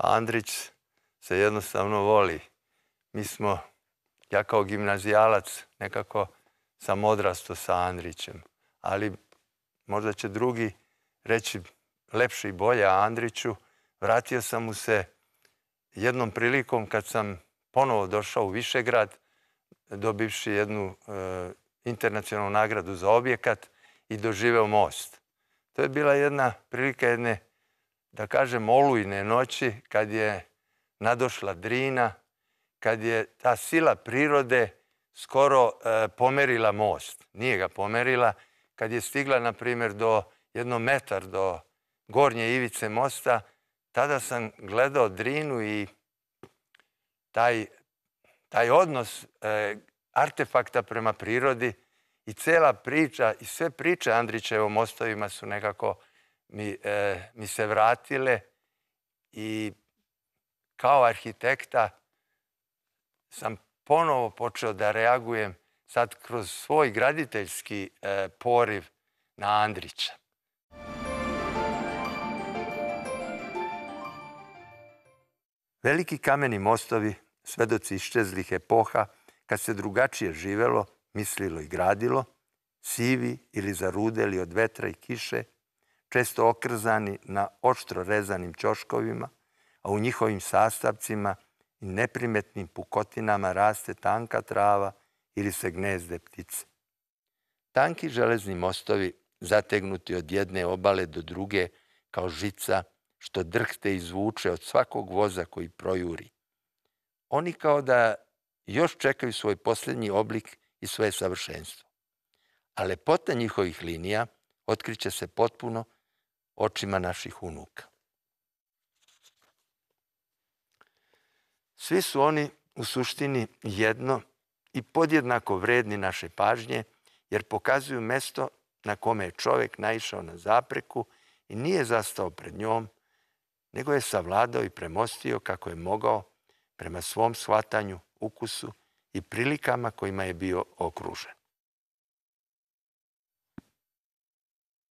Pa Andrić se jednostavno voli. Mi smo, ja kao gimnazijalac, nekako sam odrasto sa Andrićem. Ali možda će drugi reći lepše i bolje Andriću. Vratio sam mu se jednom prilikom kad sam ponovo došao u Višegrad, dobivši jednu e, internacionalnu nagradu za objekat i doživeo most. To je bila jedna prilika jedne, da kažem, olujne noći kad je nadošla Drina, kad je ta sila prirode skoro e, pomerila most. Nije ga pomerila. Kad je stigla, na primjer, do jedno metar do gornje ivice mosta, tada sam gledao Drinu i taj, odnos e, artefakta prema prirodi i cela priča i sve priče Andriće mostovima su nekako mi, e, se vratile i kao arhitekta sam ponovo počeo da reagujem sad kroz svoj graditeljski e, poriv na Andrića. Veliki kameni mostovi, svedoci iščezlih epoha, kad se drugačije živelo, mislilo i gradilo, sivi ili zarudeli od vetra i kiše, često okrzani na oštro rezanim ćoškovima, a u njihovim sastavcima i neprimetnim pukotinama raste tanka trava ili se gnezde ptice. Tanki železni mostovi, zategnuti od jedne obale do druge, kao žica, što drhte i zvuče od svakog voza koji projuri. Oni kao da još čekaju svoj posljednji oblik i svoje savršenstvo. A lepota njihovih linija otkriće se potpuno očima naših unuka. Svi su oni u suštini jedno i podjednako vredni naše pažnje, jer pokazuju mesto na kome je čovjek naišao na zapreku i nije zastao pred njom, nego je savladao i premostio kako je mogao prema svom shvatanju, ukusu i prilikama kojima je bio okružen.